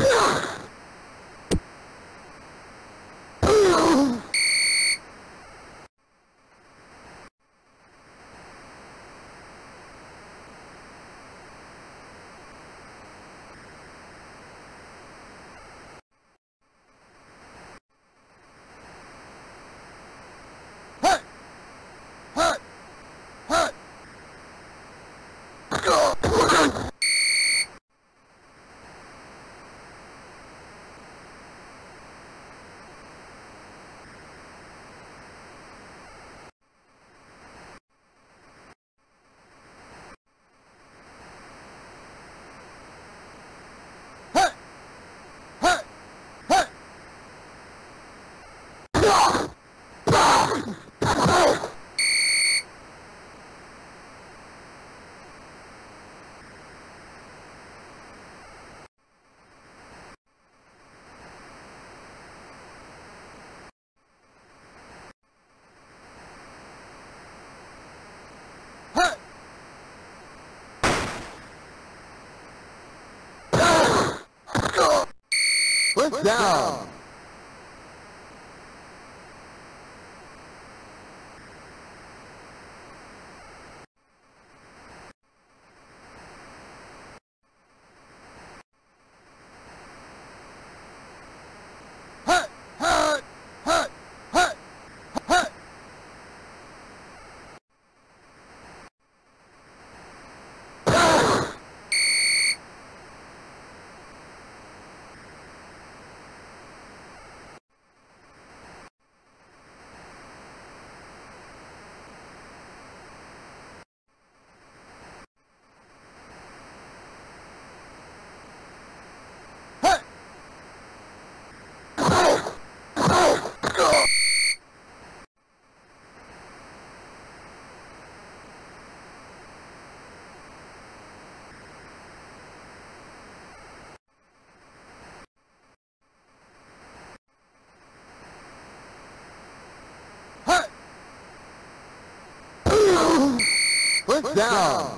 Ugh! Down. Down.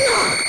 Yeah.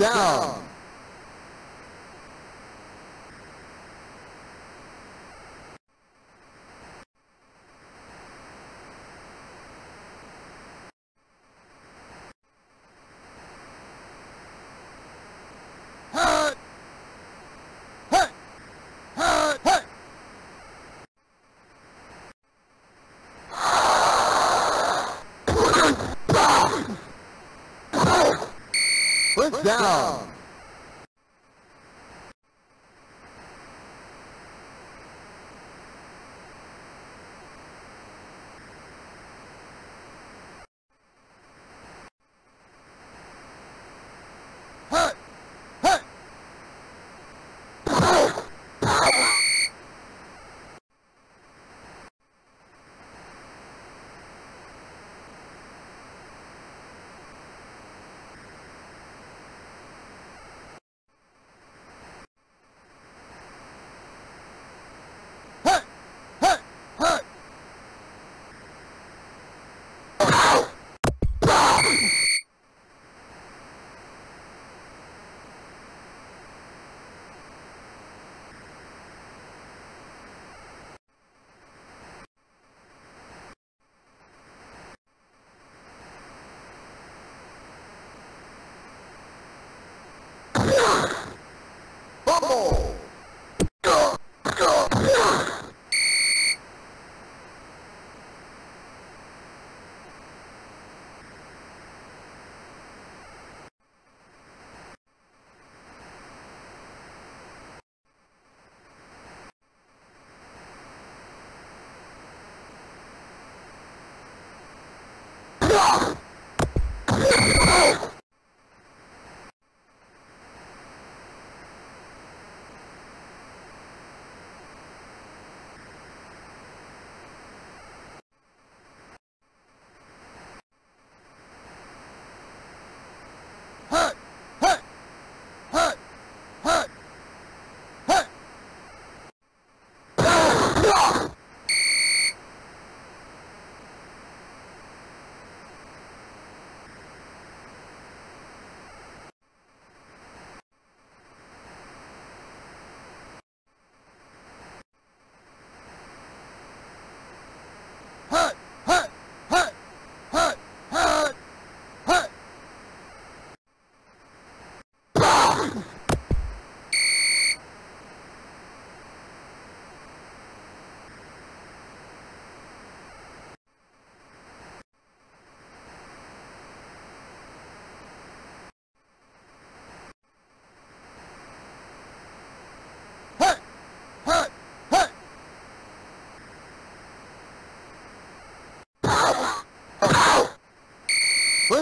down. Down.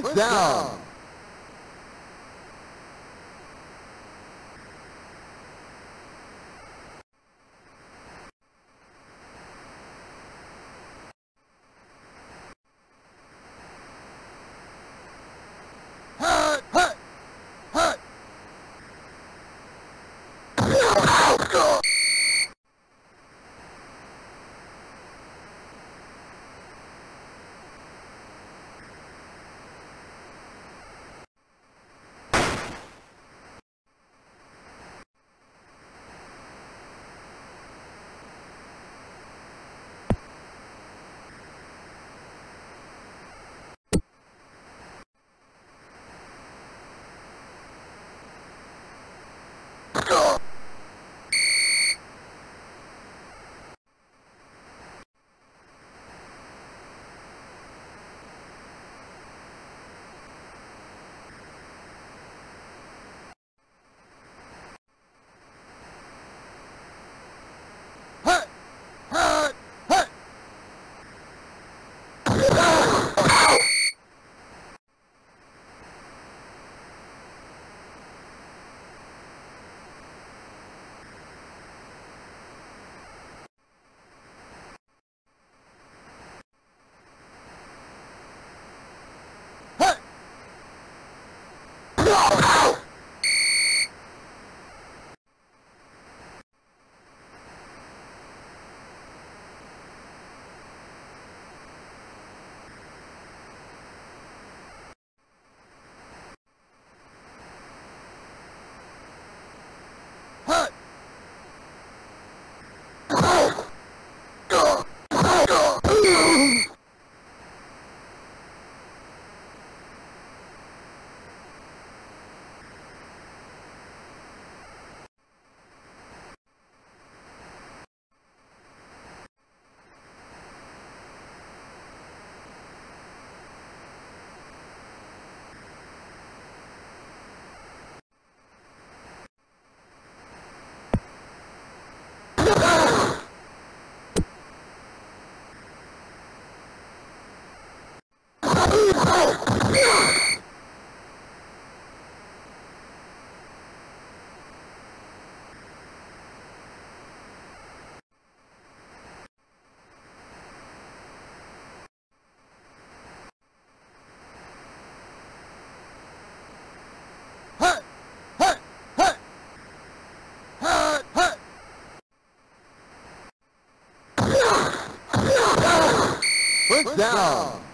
First down. Down.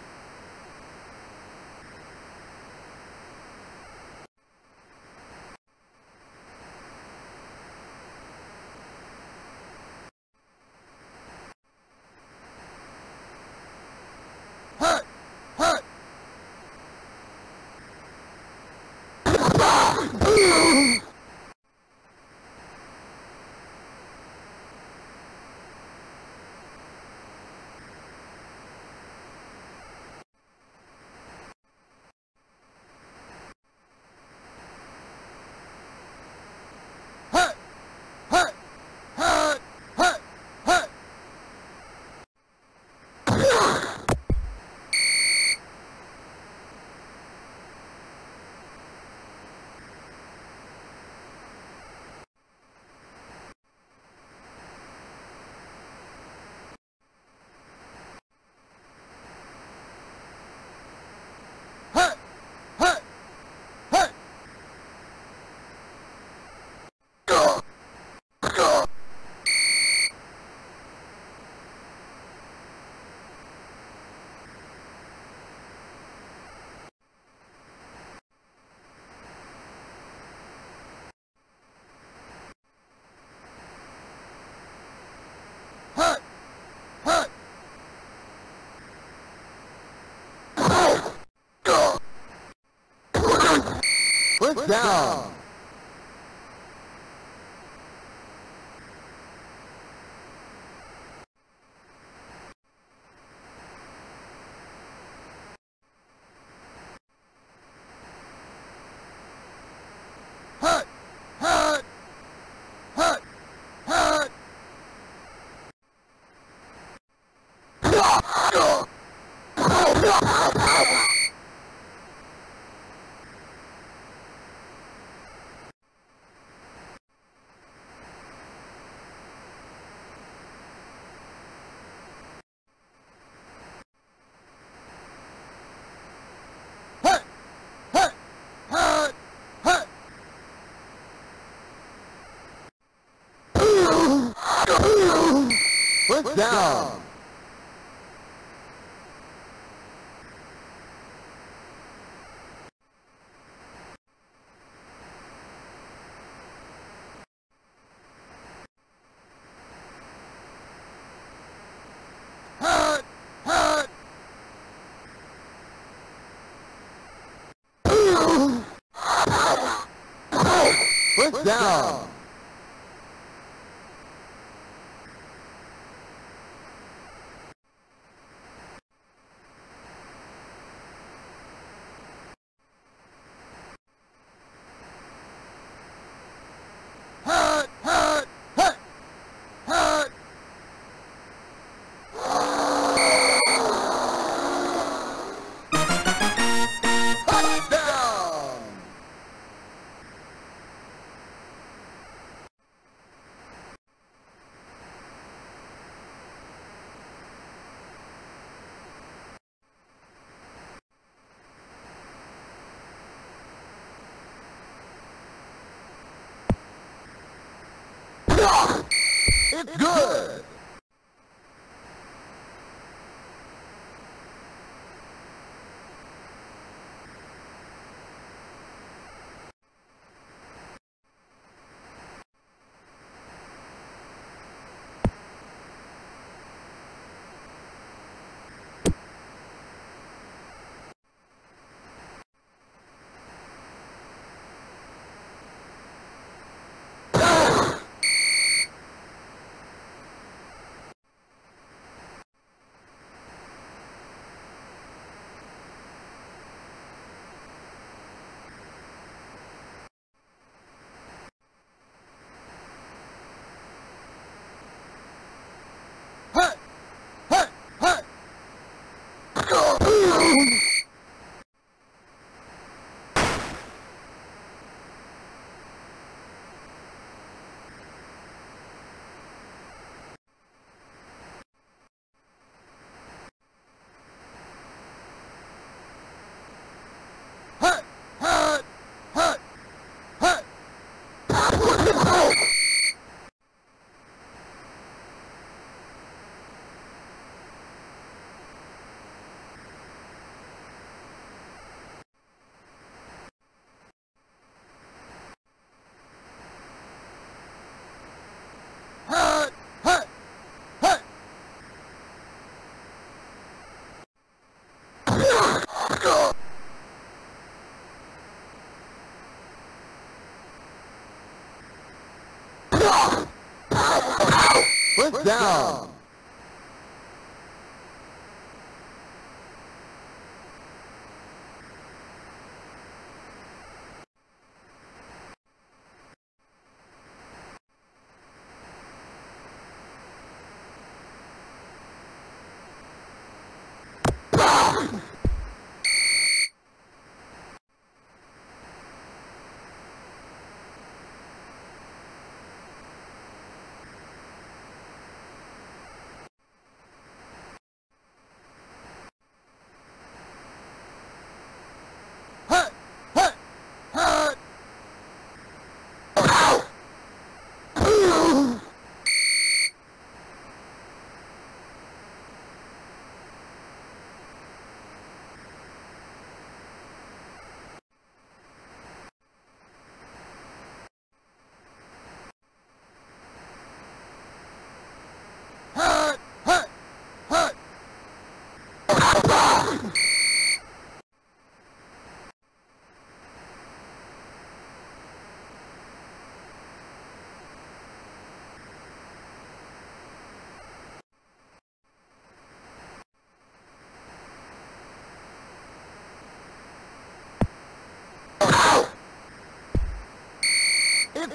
Down. First down. First down. Down.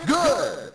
Good!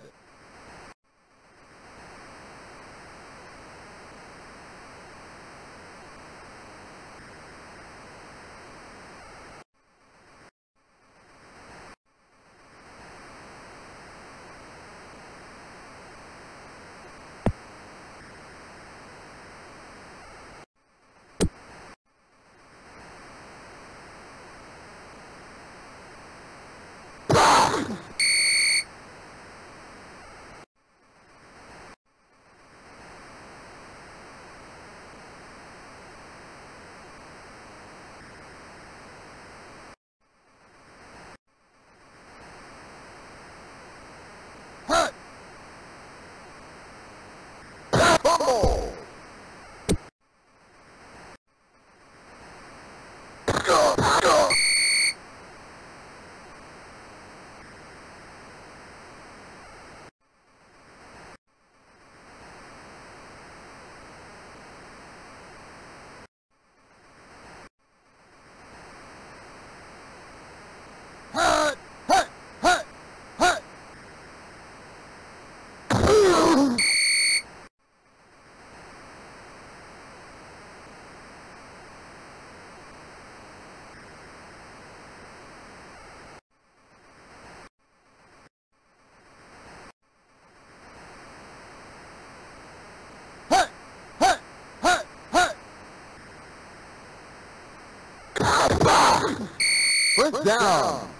First down.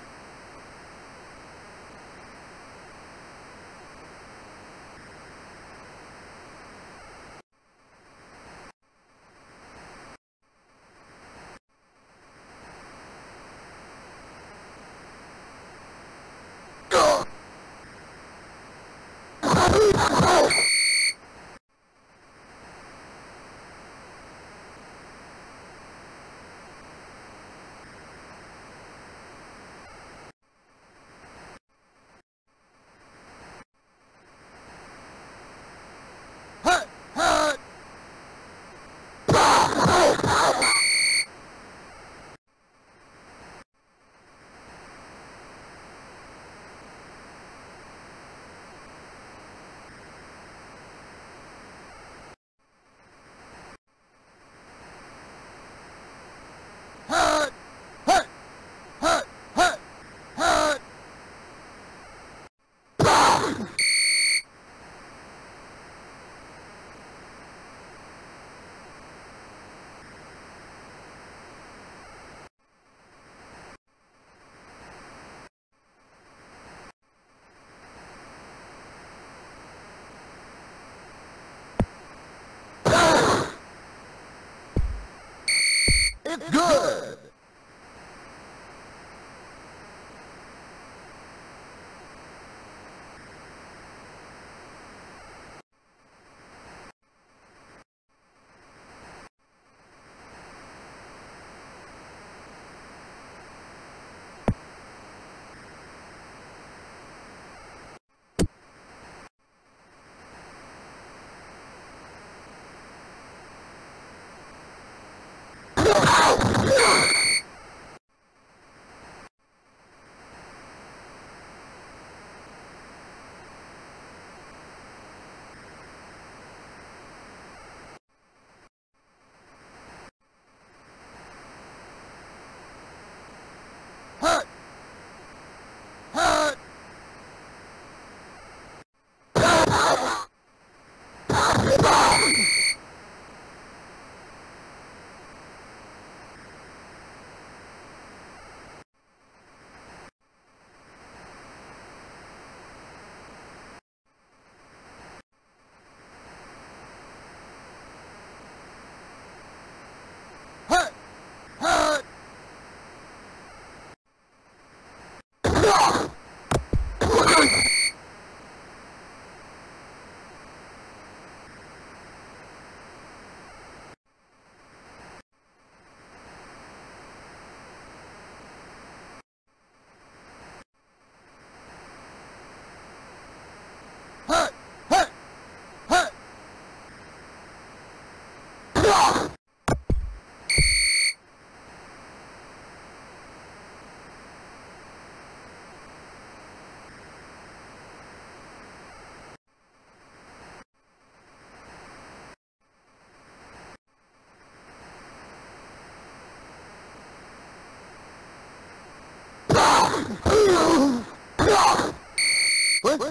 Good.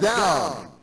Down.